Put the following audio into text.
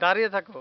দাঁড়িয়ে থাকো।